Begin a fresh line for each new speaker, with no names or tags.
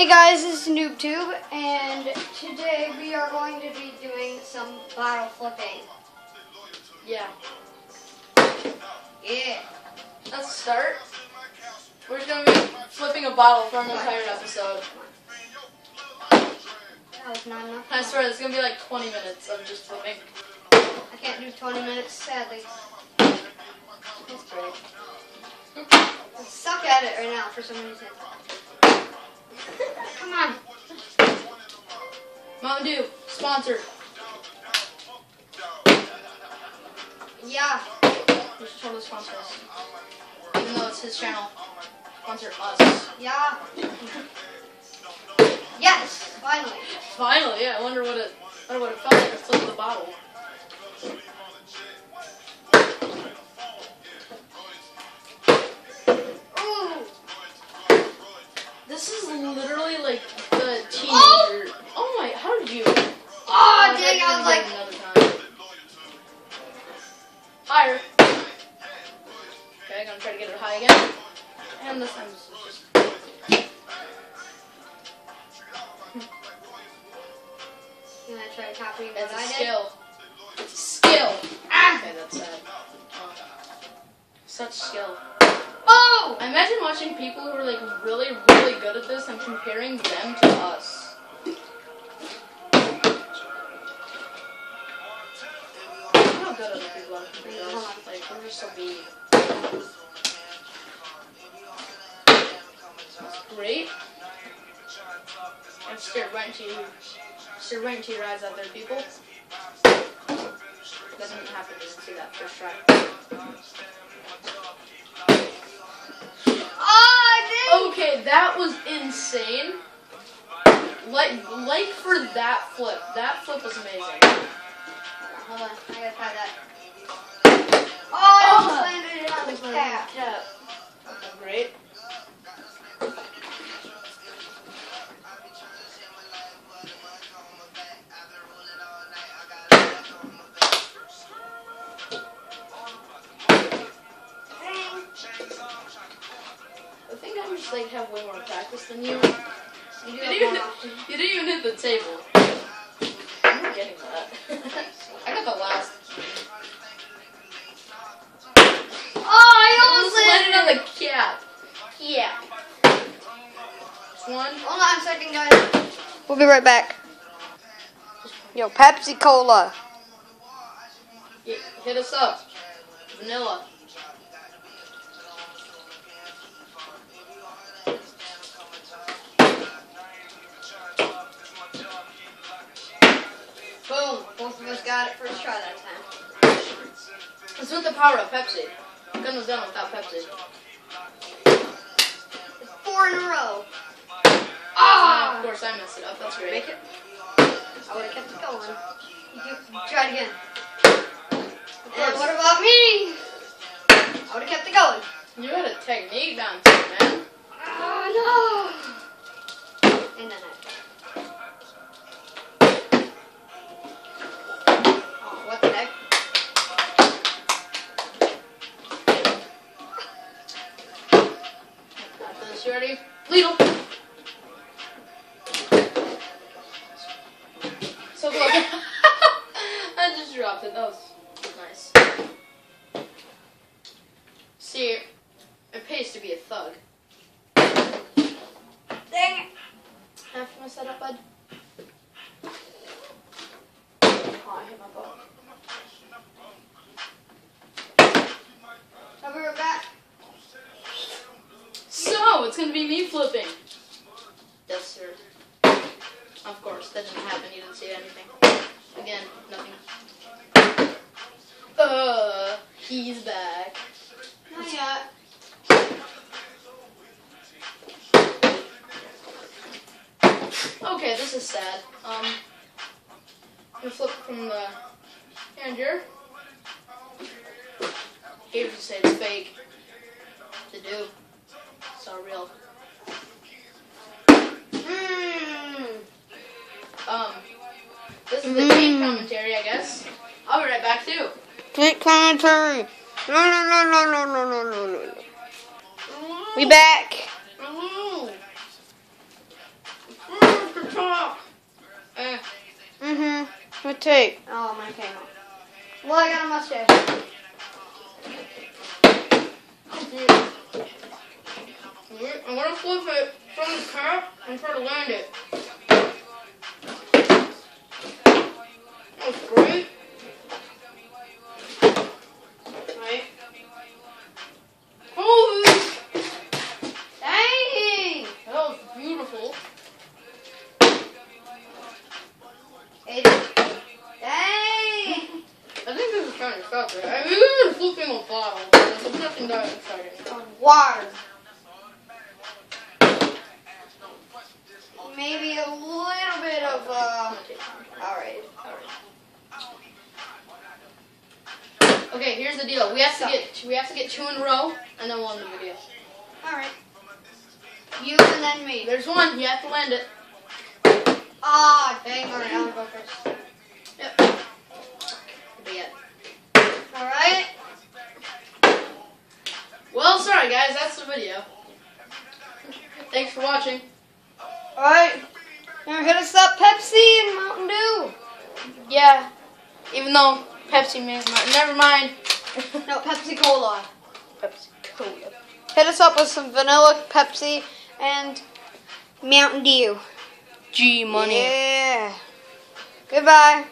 Hey guys, this is NoobTube, and today we are going to be doing some bottle flipping.
Yeah.
Yeah.
Let's start. We're just gonna be flipping a bottle for an entire episode.
That was not enough.
I swear, it's gonna be like 20 minutes of just flipping.
I can't do 20 minutes, sadly.
That's great.
I suck at it right now for some reason. On.
Mountain Dew, sponsored.
Yeah.
We should totally sponsor us. Even though it's his channel. Sponsor us.
Yeah. Yes, finally.
Finally, yeah, I wonder what it, I wonder what it felt like to flip the bottle. You?
Oh, dang, I was like,
get it Another time. Higher. Okay, I'm gonna try to get it high again. And this time this is just.
you gonna try to copy what
It's a
I did?
skill. It's a skill.
Ah!
Okay, that's sad. Oh. Such skill.
Oh!
I imagine watching people who are like really, really good at this and comparing them to us. Good are compared to us. Like, we're just so beat. That's great. I've stared right into you. Stared right into your eyes out there, people. That didn't happen. See that first try.
Oh,
Okay, that was insane. Like, like for that flip. That flip was amazing.
Hold on, I gotta try that. Oh, I almost landed it on the cap.
Cap. Great.
Dang.
I think I just like have way more practice than you.
You
You didn't, you didn't even hit the table. I'm getting that. I got the last.
Oh, I almost
Almost landed
landed
on the cap. Yeah. One.
Hold on a second, guys. We'll be right back. Yo, Pepsi Cola.
Hit hit us up. Vanilla.
Got it first try that time.
It's with the power of Pepsi. Couldn't have done it without Pepsi.
It's four in a row.
Ah,
Ah!
of course I messed it up. That's great.
Make it. I would have kept it going. You try it again. And what about me? I would have kept it going.
You had a technique down too, man.
Oh no!
You ready? Ladle. So close. I just dropped it. That was nice. See, it pays to be a thug.
Dang it!
After my setup, bud. Oh, I hit my butt.
I'll be right back.
So, it's gonna be me flipping. Yes, sir. Of course, that didn't happen. You didn't see anything. Again, nothing. Uh, he's back.
Not yet.
Okay, this is sad. Um, I'm gonna flip from the hand here. Here to say it's fake. To do so real.
Mmm.
Um, this is the mm. commentary, I guess. I'll be right back, too.
Tape commentary. No, no, no, no, no, no, no, no, no. We back.
Mm. Mm-hmm.
What tape?
Oh, my camera. Well, I got a mustache.
I'm gonna flip it from the cap and try to land it. That's great. Right. Holy!
Dang!
That was beautiful.
It, dang!
I think this is kind of stuck there. I mean, we've been flipping a so It's nothing that exciting.
Water. Maybe a little bit of, uh, alright.
Okay, here's the deal. We have to get we have to get two in a row, and then we'll end the video.
Alright. You and then me.
There's one. You have to land it.
Ah, dang, alright, I'll go first.
Yep. But yeah.
Alright?
Well, sorry guys, that's the video. Thanks for watching.
Alright. Now hit us up Pepsi and Mountain Dew.
Yeah. Even though Pepsi man, never mind.
No, Pepsi Cola.
Pepsi Cola.
Hit us up with some vanilla Pepsi and Mountain Dew.
G money.
Yeah. Goodbye.